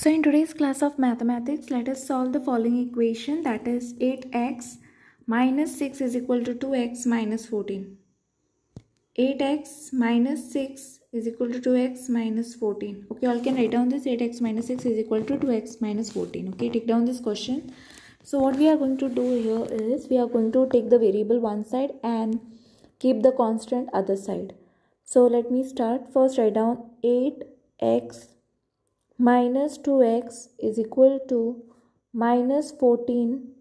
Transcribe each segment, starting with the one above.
So in today's class of mathematics, let us solve the following equation that is 8x minus 6 is equal to 2x minus 14. 8x minus 6 is equal to 2x minus 14. Okay, all can write down this 8x minus 6 is equal to 2x minus 14. Okay, take down this question. So what we are going to do here is we are going to take the variable one side and keep the constant other side. So let me start. First write down 8x minus 2x is equal to minus 14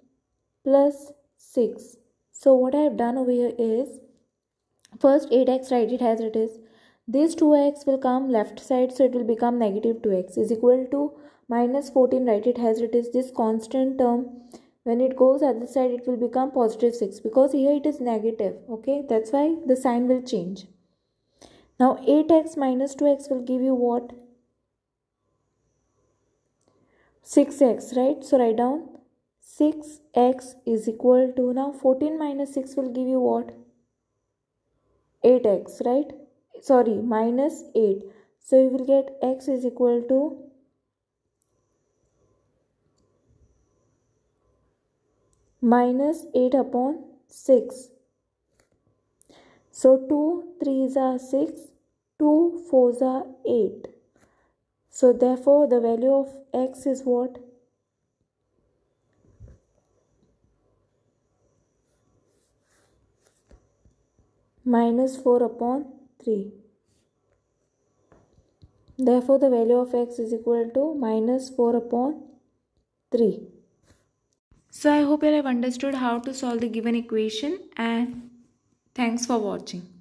plus 6. So what I have done over here is first 8x write it as it is. This 2x will come left side so it will become negative 2x is equal to minus 14 write it as it is this constant term when it goes other side it will become positive 6 because here it is negative okay that's why the sign will change. Now 8x minus 2x will give you what 6x right? So write down. 6x is equal to now 14 minus 6 will give you what? 8x right? Sorry minus 8 so you will get x is equal to minus 8 upon 6 so 2 3s are 6 2 4s are 8 so therefore the value of x is what? Minus 4 upon 3. Therefore the value of x is equal to minus 4 upon 3. So I hope you have understood how to solve the given equation and thanks for watching.